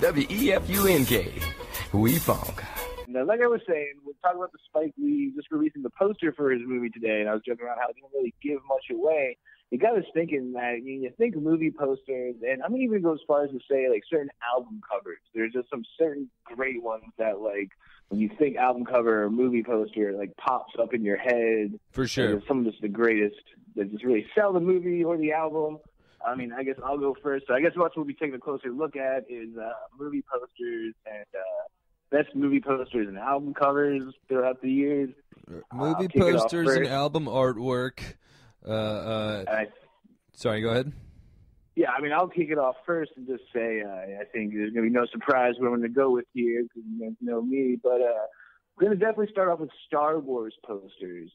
W E F U N K. We funk. Now, like I was saying, we're talking about the Spike Lee just releasing the poster for his movie today, and I was joking around how he didn't really give much away. It got us thinking that you, you think movie posters, and I'm gonna even go as far as to say like certain album covers. There's just some certain great ones that like when you think album cover or movie poster, it, like pops up in your head. For sure. Some of just the greatest that just really sell the movie or the album. I mean, I guess I'll go first. So I guess what we'll be taking a closer look at is uh, movie posters and uh, best movie posters and album covers throughout the years. Movie kick it off posters and album artwork. Uh, uh, I, sorry, go ahead. yeah, I mean, I'll kick it off first and just say uh, I think there's going to be no surprise where I'm going to go with here because you guys know me. But uh, we're going to definitely start off with Star Wars posters.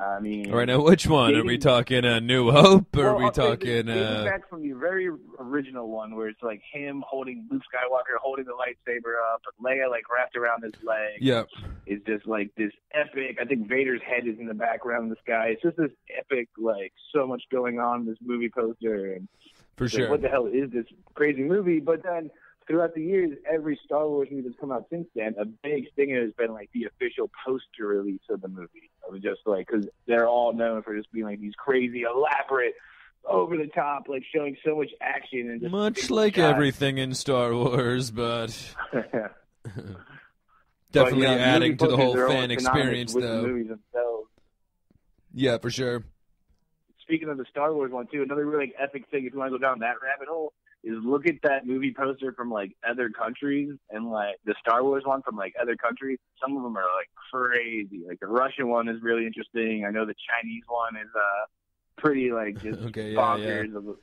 I mean, All right, now which one are we talking? Uh, New Hope, or are we I'll say this, talking? dating Uh, back from the very original one, where it's like him holding Luke Skywalker holding the lightsaber up, and Leia like wrapped around his leg. Yep, is just like this epic. I think Vader's head is in the background in the sky. It's just this epic, like so much going on in this movie poster, and for it's like, sure. what the hell is this crazy movie? But then throughout the years, every Star Wars movie that's come out since then, a big thing has been like the official poster release of the movie. It was just like because they're all known for just being like these crazy, elaborate, over the top, like showing so much action and Much like shots. everything in Star Wars, but But, definitely yeah, adding to the whole fan experience, the though. movies themselves. Yeah, for sure. speaking of the Star Wars one too, another really epic thing if you want to go down that rabbit hole is look at that movie poster from like other countries and like the Star Wars one from like other countries. Some of them are like crazy. Like the Russian one is really interesting. I know the Chinese one is uh pretty like just Okay, yeah, bonkers.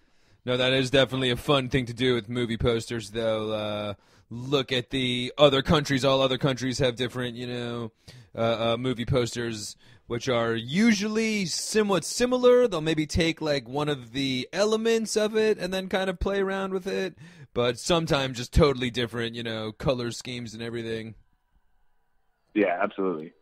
No, that is definitely a fun thing to do with movie posters, though. Uh, look at the other countries. All other countries have different, you know, uh, uh, movie posters, which are usually somewhat similar. They'll maybe take like one of the elements of it and then kind of play around with it, but sometimes just totally different, you know, color schemes and everything. Yeah, absolutely.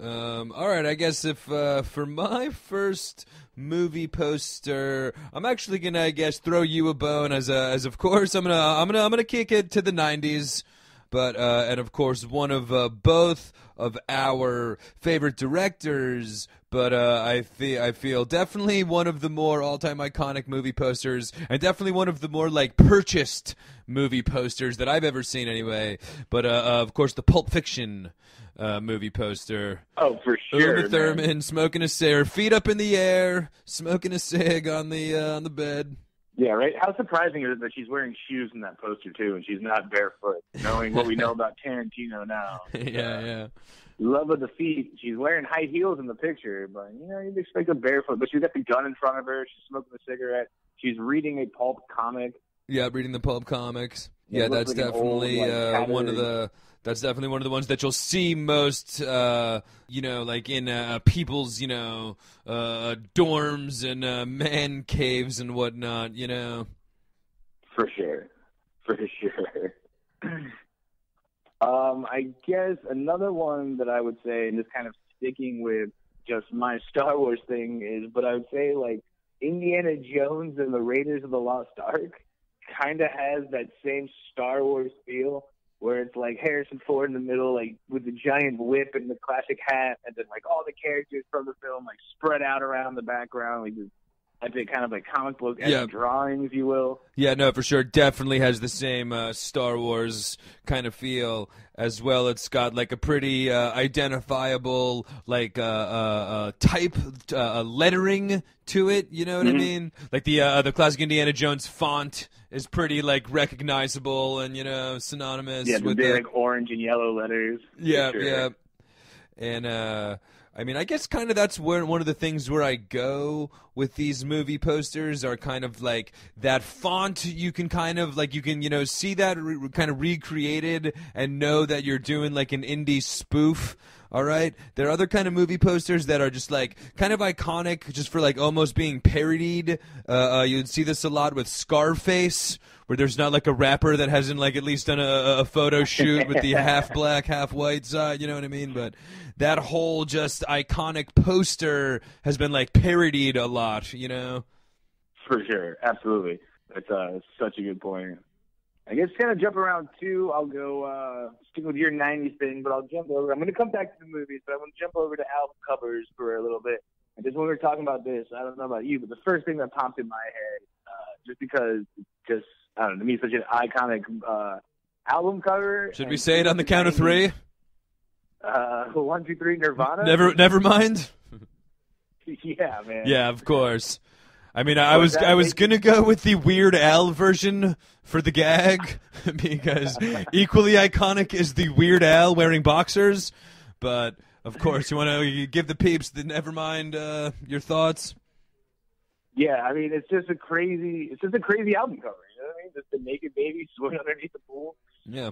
Um, all right, I guess if uh, for my first movie poster, I'm actually gonna, I guess, throw you a bone as a, as of course I'm gonna, I'm gonna, I'm gonna kick it to the '90s, but uh, and of course one of uh, both of our favorite directors, but uh, I feel, I feel definitely one of the more all-time iconic movie posters, and definitely one of the more like purchased movie posters that I've ever seen, anyway. But uh, uh, of course, the Pulp Fiction uh, movie poster. Oh, for sure. Uma man. Thurman smoking a cigar, feet up in the air, smoking a cig on the uh, on the bed. Yeah, right. How surprising is it that she's wearing shoes in that poster too, and she's not barefoot? Knowing what we know about Tarantino now. yeah, uh, yeah. love of the feet. She's wearing high heels in the picture, but you know you'd expect a barefoot. But she's got the gun in front of her. She's smoking a cigarette. She's reading a pulp comic. Yeah, reading the pulp comics. Yeah, Yeah, it looks that's like an old, definitely like, uh, one of the. That's definitely one of the ones that you'll see most, uh, you know, like in uh, people's, you know, uh, dorms and uh, man caves and whatnot. You know. For sure. For sure. um, I guess another one that I would say, and just kind of sticking with just my Star Wars thing is, but I would say like Indiana Jones and the Raiders of the Lost Ark kind of has that same Star Wars feel where it's like Harrison Ford in the middle, like with the giant whip and the classic hat, and then like all the characters from the film like spread out around the background, like this epic kind of like comic book Yeah. drawing, if you will. Yeah, no, for sure. Definitely has the same uh, Star Wars kind of feel as well. It's got like a pretty uh, identifiable like uh, uh, uh, type uh, lettering to it. You know what I mean? Like the uh, the classic Indiana Jones font is pretty like recognizable and you know synonymous Yeah, with big the like orange and yellow letters. yeah, sure. yeah. And uh I mean, I guess kind of that's where one of the things where I go with these movie posters are kind of like that font. You can kind of like you can you know see that re- kind of recreated and know that you're doing like an indie spoof. All right, there are other kind of movie posters that are just like kind of iconic, just for like almost being parodied. Uh, uh, you'd see this a lot with Scarface, where there's not like a rapper that hasn't like at least done a, a photo shoot with the half black, half white side. You know what I mean? But that whole just iconic poster has been like parodied a lot. You know? For sure, absolutely. That's uh, such a good point. I guess kind of jump around too. I'll go uh, stick with your '90s thing, but I'll jump over. I'm going to come back to the movies, but I'm going to jump over to album covers for a little bit. And just when we were talking about this, I don't know about you, but the first thing that popped in my head, uh, just because, just I don't know, to me, such an iconic uh, album cover. Should we say it on the count of three? Uh, one, two, three, Nirvana. Never, never mind. yeah, man. Yeah, of course. I mean, I was I was gonna go with the Weird Al version for the gag because equally iconic is the Weird Al wearing boxers. But of course, you want to give the peeps the Nevermind uh, your thoughts. Yeah, I mean, it's just a crazy, it's just a crazy album cover. You know what I mean? Just the naked baby swimming underneath the pool. Yeah,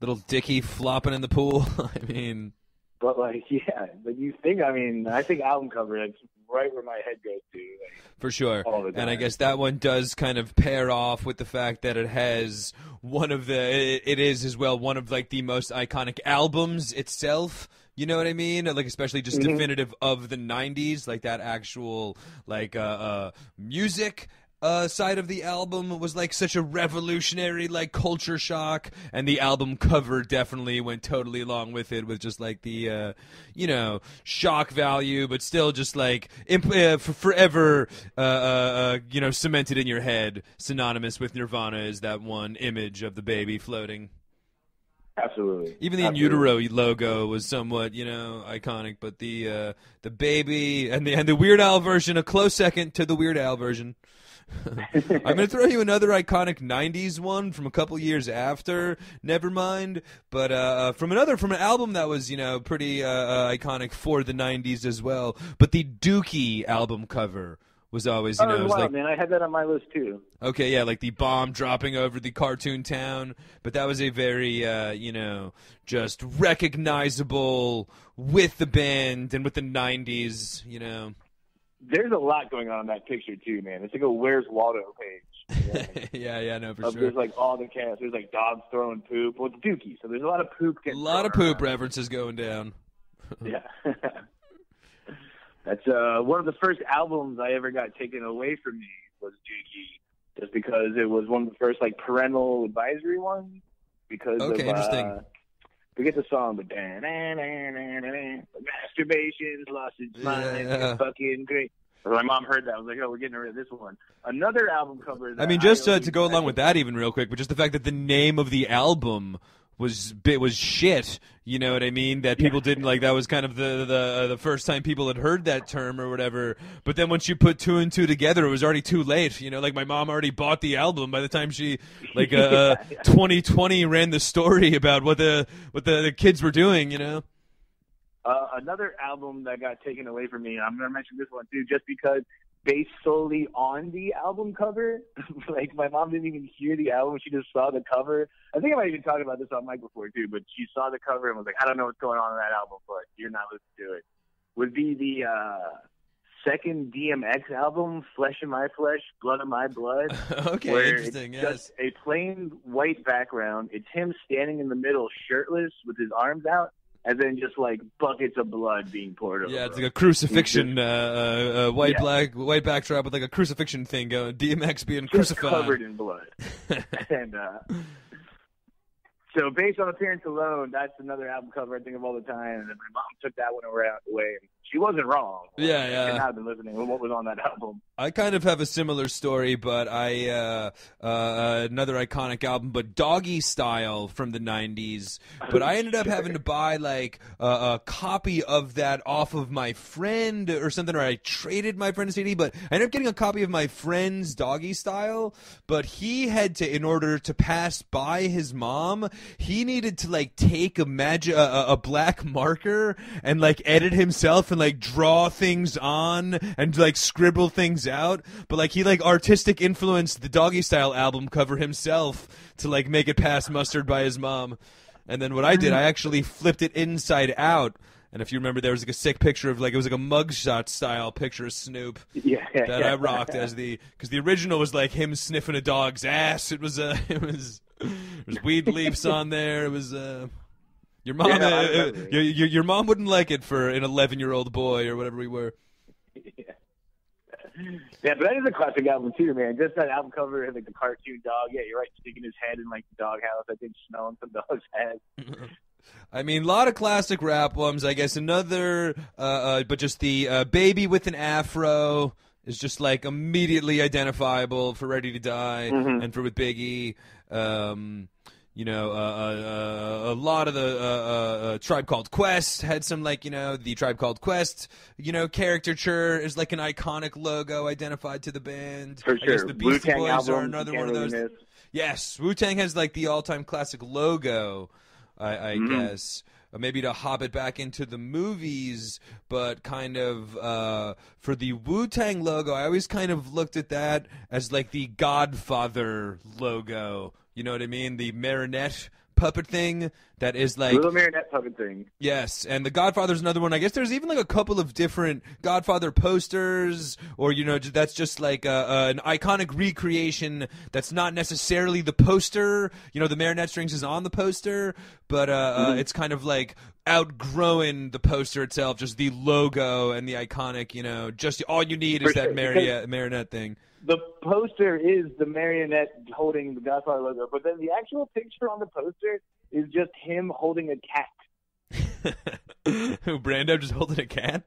little Dicky flopping in the pool. I mean, But like, yeah, but you think, I mean, I think album cover, that's right where my head goes to. Like, for sure. All the And I guess that one does kind of pair off with the fact that it has one of the it, is as well one of like the most iconic albums itself. You know what I mean? Like especially just Mhm. definitive of the '90s, like that actual like uh, uh, music. Uh, side of the album was like such a revolutionary like culture shock and the album cover definitely went totally along with it with just like the uh, you know shock value but still just like imp- uh, for forever uh, uh, uh, you know cemented in your head synonymous with nirvana is that one image of the baby floating absolutely. even the in utero logo was somewhat, you know, iconic, but the uh, the baby and the and the Weird Al version a close second to the Weird Al version. I'm gonna throw you another iconic '90s one from a couple years after Nevermind, but uh, from another from an album that was you know pretty uh, uh, iconic for the '90s as well. But the Dookie album cover was always you Oh, know wow, like man, I had that on my list too. Okay, yeah, like the bomb dropping over the cartoon town, but that was a very, uh, you know, just recognizable with the band and with the '90s, you know. There's a lot going on in that picture too, man. It's like a Where's Waldo page. you know, yeah, yeah, no, for sure. There's like all the cast. There's like dogs throwing poop. Well, it's Dookie, so there's a lot of poop A lot of poop around. references going down. Yeah. That's uh, one of the first albums I ever got taken away from me was Dookie, just because it was one of the first like parental advisory ones. Because Okay, of, interesting. Uh, forget the song, but dan, dan, dan, dan, dan, masturbation's lost its mind. Yeah. It's fucking great. My mom heard that. I was like, "Oh, we're getting rid of this one." Another album cover. That I mean, just uh, always- to go along with that, even real quick, but just the fact that the name of the album was bit was shit. You know what I mean? That people didn't like. That was kind of the the uh, the first time people had heard that term or whatever. But then once you put two and two together, it was already too late. You know, like my mom already bought the album by the time she like uh, Yeah, yeah. 2020 ran the story about what the what the, the kids were doing. You know. Uh, another album that got taken away from me, I'm going to mention this one too, just because based solely on the album cover. like my mom didn't even hear the album; she just saw the cover. I think I might even talked about this on mic before too, but she saw the cover and was like, "I don't know what's going on in that album, but you're not listening to it." Would be the uh, second DMX album, "Flesh of My Flesh, Blood of My Blood." okay, where interesting. it's Yes. just a plain white background. It's him standing in the middle, shirtless, with his arms out, and then just like buckets of blood being poured over. Yeah, it's like a crucifixion, uh, uh, uh, white Yeah. black white backdrop with like a crucifixion thing going. DMX being just crucified. covered in blood. and uh, so, based on appearance alone, that's another album cover I think of all the time. And then my mom took that one around away, and she wasn't wrong. Yeah, I yeah. have been listening to what was on that album. I kind of have a similar story, but I uh, uh, another iconic album, but Doggystyle from the '90s. But I ended up having to buy like a, a copy of that off of my friend or something, or I traded my friend's CD. But I ended up getting a copy of my friend's Doggystyle. But he had to, in order to pass by his mom, he needed to like take a magic a, a- a black marker and like edit himself and like draw things on and like scribble things out. But like he like artistic influenced the Doggystyle album cover himself to like make it pass mustard by his mom. And then what i did i actually flipped it inside out. And if you remember there was like a sick picture of like it was like a mugshot style picture of snoop Yeah, that I rocked as the because the original was like him sniffing a dog's ass. It was uh, it was there's weed leaves on there. It was uh, your mom. Yeah, uh, uh, your, your your mom wouldn't like it for an 11 year old boy or whatever we were. yeah. Yeah, but that is a classic album too, man. Just that album cover and like the cartoon dog. Yeah, you're right, sticking his head in like the doghouse. I think smelling some dog's head. I mean, a lot of classic rap ones. I guess another, uh, uh, but just the uh, baby with an afro is just like immediately identifiable for Ready to Die Mhm. and for with Biggie. Um, you know, uh, uh, uh, a lot of the uh, uh, Tribe Called Quest had some like you know the Tribe Called Quest you know caricature is like an iconic logo identified to the band. For I guess sure. the Wu-Tang Boys album. are another one of those. miss. Yes, Wu Tang has like the all-time classic logo, I, I Mhm. guess. Uh, maybe to hop it back into the movies, but kind of uh, for the Wu Tang logo, I always kind of looked at that as like the Godfather logo. You know what I mean? The marionette puppet thing that is like Little marionette puppet thing. Yes, and the Godfather's another one. I guess there's even like a couple of different Godfather posters, or you know, that's just like uh uh an iconic recreation that's not necessarily the poster. You know, the marionette strings is on the poster, but uh, uh it's kind of like outgrowing the poster itself, just the logo and the iconic. You know, just all you need is For that sure, marionette marionette thing. The poster is the marionette holding the Godfather logo, but then the actual picture on the poster is just him holding a cat. Who Brando just holding a cat?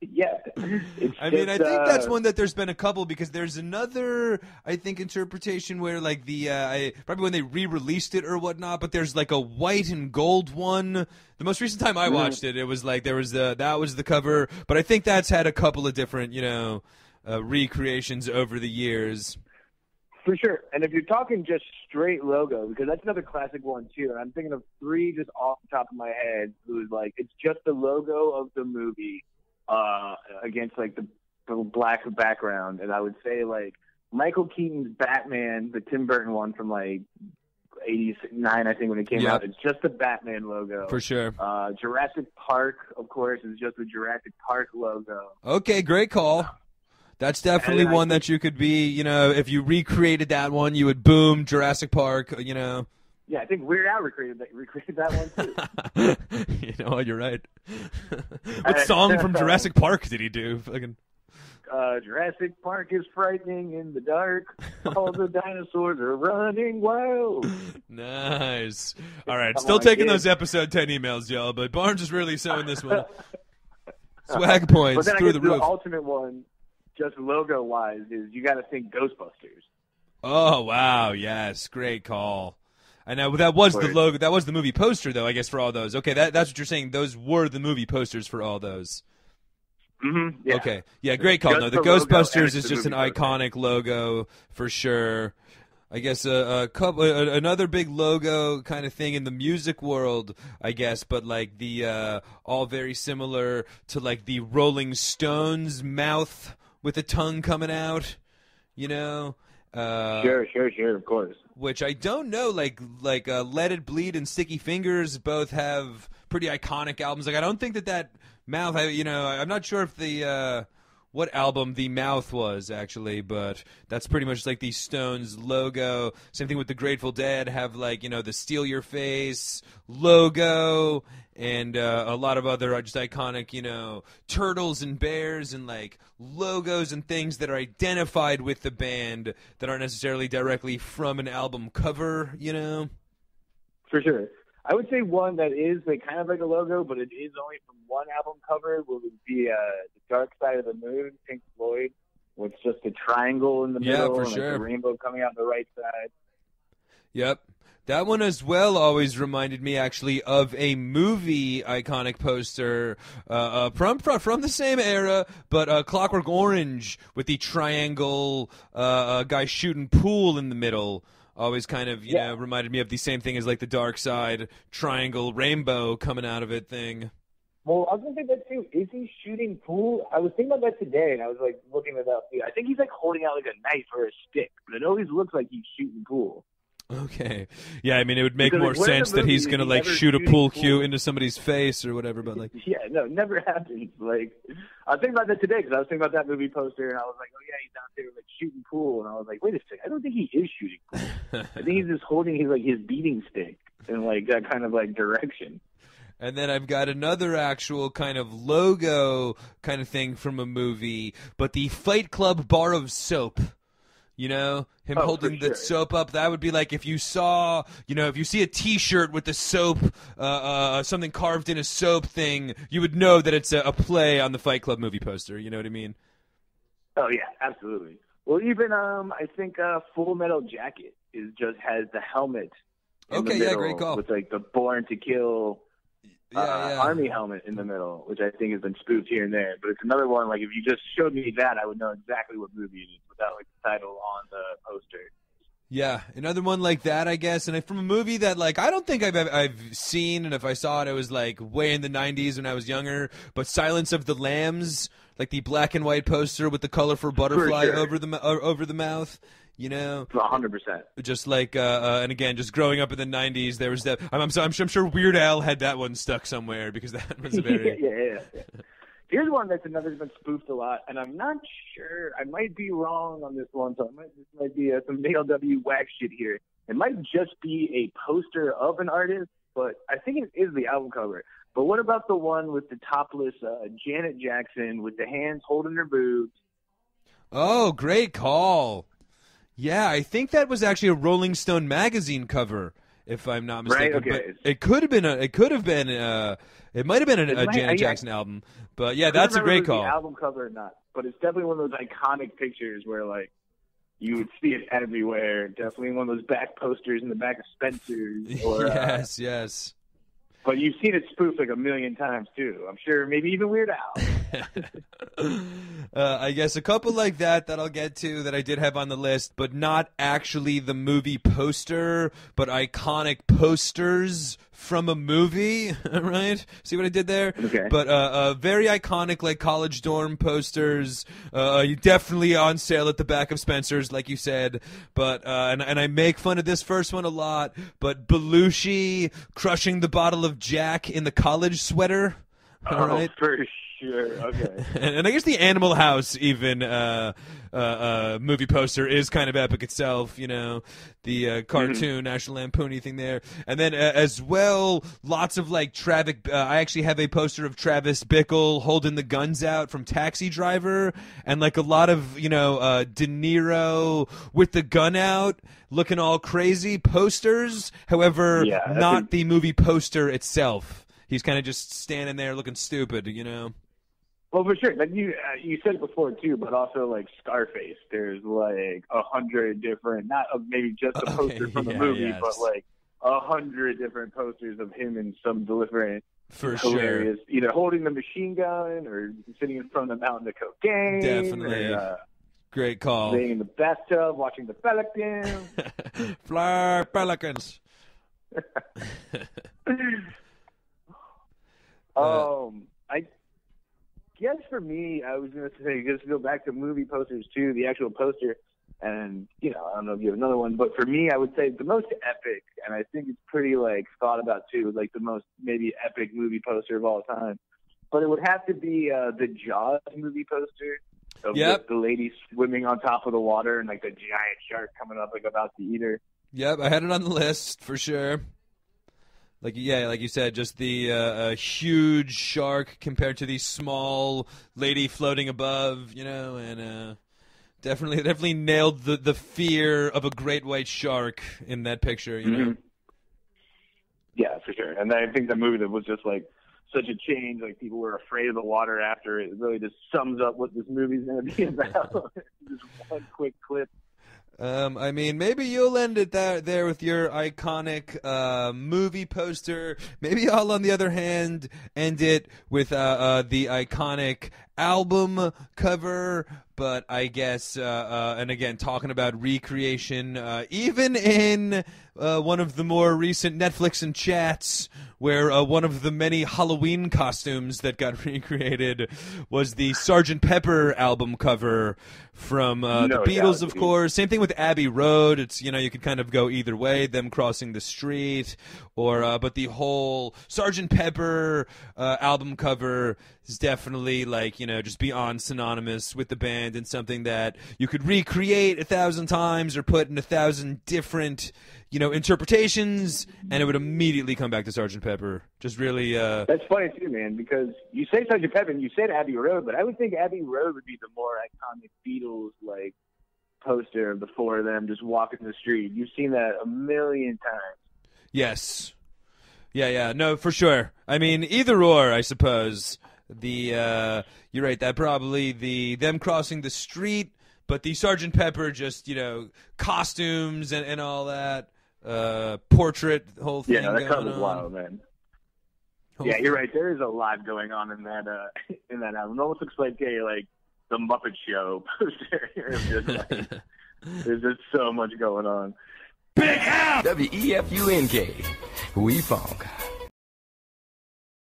yeah. It's I mean, I think uh, that's one that there's been a couple because there's another, I think, interpretation where like the uh, I, probably when they re-released it or whatnot, but there's like a white and gold one. The most recent time I watched it, it was like there was the that was the cover, but I think that's had a couple of different, you know, uh, recreations over the years. For sure. And if you're talking just straight logo, because that's another classic one too, and I'm thinking of three just off the top of my head who's like it's just the logo of the movie uh against like the, the black background. And I would say like Michael Keaton's Batman, the Tim Burton one from like eighty nine, I think when it came Yep. out. It's just the Batman logo. For sure. Uh Jurassic Park, of course, is just the Jurassic Park logo. Okay, great call. That's definitely I one that you could be, you know, if you recreated that one, you would boom Jurassic Park, you know. Yeah, I think Weird Al recreated that recreated that one too. you know, you're right. what song from Jurassic Park did he do? Fucking uh, Jurassic Park is frightening in the dark. All the dinosaurs are running wild. nice. All right, Come still on, taking kid. those episode ten emails, y'all. But Barnes is really showing this one. Swag points but then I through guess the the roof. ultimate one, just logo wise, is you got to think Ghostbusters. Oh wow, yes, great call. I know that was the logo. That was the movie poster, though. I guess for all those. Okay, that, that's what you're saying. Those were the movie posters for all those. Mm-hmm. Yeah. Okay, yeah, great call. Just no, the the Ghostbusters is the just an iconic logo for sure. I guess a, a couple, a, another big logo kind of thing in the music world, I guess, but like the uh, all very similar to like the Rolling Stones mouth with the tongue coming out, you know. Uh, Sure, sure, sure. Of course. which I don't know. Like like uh, Let It Bleed and Sticky Fingers both have pretty iconic albums. Like I don't think that that mouth. I, you know, I'm not sure if the uh, what album the mouth was actually, but that's pretty much like the Stones logo. Same thing with the Grateful Dead. Have like you know the Steal Your Face logo. And uh, a lot of other uh, just iconic, you know, turtles and bears and like logos and things that are identified with the band that aren't necessarily directly from an album cover, you know? For sure. I would say one that is like kind of like a logo, but it is only from one album cover. Will be uh, the Dark Side of the Moon, Pink Floyd, with just a triangle in the Yeah, middle and like, sure. the rainbow coming out the right side. Yep. That one as well always reminded me actually of a movie iconic poster uh, uh, from, from from the same era, but uh, Clockwork Orange with the triangle uh, uh, guy shooting pool in the middle. Always kind of you Yeah. know reminded me of the same thing as like the Dark Side triangle rainbow coming out of it thing. Well, I was gonna say that too. Is he shooting pool? I was thinking about that today, and I was like looking it up. I think he's like holding out like a knife or a stick, but it always looks like he's shooting pool. Okay. Yeah, I mean, it would make Because, more like, where in the sense that he's going to, he like, shoot a shooting pool pool? cue into somebody's face or whatever, but, like, Yeah, no, it never happens. Like, I was thinking about that today because I was thinking about that movie poster, and I was like, oh yeah, he's out there like shooting pool, and I was like, wait a second, I don't think he is shooting pool. I think he's just holding his like his beating stick in like that kind of like direction. And then I've got another actual kind of logo kind of thing from a movie, but the Fight Club bar of soap. You know, him Oh, holding the soap up. That would be like if you saw, you know, if you see a T-shirt with the soap, uh, uh, something carved in a soap thing, you would know that it's a, a play on the Fight Club movie poster. You know what I mean? Oh yeah, absolutely. Well, even um, I think uh, Full Metal Jacket is just has the helmet. Okay, yeah, great call. With like the Born to Kill Yeah, uh, yeah. army helmet in the middle, which I think has been spoofed here and there. But it's another one. Like if you just showed me that, I would know exactly what movie it is without like the title on the poster. Yeah, another one like that, I guess, and from a movie that like I don't think I've I've seen, and if I saw it, it was like way in the '90s when I was younger. But Silence of the Lambs, like the black and white poster with the colorful butterfly sure. over the over the mouth, you know, hundred percent. just like uh, uh, and again, just growing up in the '90s, there was that. I'm I'm, I'm, sure, I'm sure Weird Al had that one stuck somewhere because that was a very yeah, yeah, yeah. Here's one that's another that's been spoofed a lot, and I'm not sure. I might be wrong on this one, so I might, this might be uh, some ALW whack shit here. It might just be a poster of an artist, but I think it is the album cover. But what about the one with the topless uh, Janet Jackson with the hands holding her boobs? Oh, great call. Yeah, I think that was actually a Rolling Stone magazine cover, if I'm not mistaken. Right, okay. But it could have been a. It could have been. Uh, it might have been a, a might- Janet uh, yeah. Jackson album. But yeah, that's a great call. Album cover or not, but it's definitely one of those iconic pictures where like you would see it everywhere. Definitely one of those back posters in the back of Spencer's. Or, uh, yes, yes. But you've seen it spoofed like a million times too. I'm sure maybe even Weird Al. uh, I guess a couple like that that I'll get to that I did have on the list, but not actually the movie poster, but iconic posters from a movie. right? See what I did there? Okay. But uh, uh, very iconic, like college dorm posters. Uh, you definitely on sale at the back of Spencer's, like you said. But uh, and and I make fun of this first one a lot. But Belushi crushing the bottle of Jack in the college sweater. All oh, right. for sure. Okay. and, I guess the Animal House even uh, uh, uh, movie poster is kind of epic itself. You know, the uh, cartoon National Lampoony thing there, and then uh, as well, lots of like Travis. Uh, I actually have a poster of Travis Bickle holding the guns out from Taxi Driver, and like a lot of you know uh, De Niro with the gun out, looking all crazy posters. However, Yeah, not think- the movie poster itself. He's kind of just standing there looking stupid, you know. Well, for sure. Like you, uh, you said it before too, but also like Scarface. There's like a hundred different, not uh, maybe just a Okay, poster from the yeah, movie, but like a hundred different posters of him in some different For sure. hilarious, either holding the machine gun or sitting in front of the mountain of cocaine. Definitely. Or, uh, Great call. laying in the bathtub watching the pelicans. Fly Pelicans. Um, I guess for me, I was gonna say just go back to movie posters too, the actual poster, and you know, I don't know if you have another one, but for me, I would say the most epic, and I think it's pretty like thought about too, like the most maybe epic movie poster of all time. But it would have to be uh, the Jaws movie poster of Yep. the, the lady swimming on top of the water and like the giant shark coming up like about to eat her. Yep, I had it on the list for sure. Like yeah, like you said, just the uh, uh, huge shark compared to the small lady floating above, you know, and uh, definitely, definitely nailed the the fear of a great white shark in that picture. You know, Mhm. Yeah, for sure. And I think the movie that was just like such a change, like people were afraid of the water after it really just sums up what this movie's to be about. just one quick clip. Um, I mean, maybe you'll end it there, there with your iconic uh, movie poster. Maybe I'll, on the other hand, end it with uh, uh, the iconic album cover. But I guess, uh, uh, and again, talking about recreation, uh, even in uh, one of the more recent Netflix and chats, where uh, one of the many Halloween costumes that got recreated was the Sgt. Pepper album cover from uh, No the Beatles, doubt, of course. Same thing with Abbey Road. It's you know you could kind of go either way, them crossing the street, or uh, but the whole Sgt. Pepper uh, album cover is definitely like you know just beyond synonymous with the band and something that you could recreate a thousand times or put in a thousand different you know interpretations, and it would immediately come back to Sergeant Pepper. Just really. Uh, That's funny too, man, because you say Sergeant Pepper and you said Abbey Road, but I would think Abbey Road would be the more iconic Beatles like poster of the four of them just walking the street. You've seen that a million times. Yes. Yeah, yeah. No, for sure. I mean, either or, I suppose. The uh you're right, that probably the them crossing the street, but the Sergeant Pepper just, you know, costumes and, and all that. Uh portrait whole thing. Yeah, that going comes on. wild, man. Whole Yeah, thing. you're right. There is a lot going on in that uh in that album. It almost looks like a like the Muppet Show poster. It's just like, there's just so much going on. Big house. W E F U N K. We funk.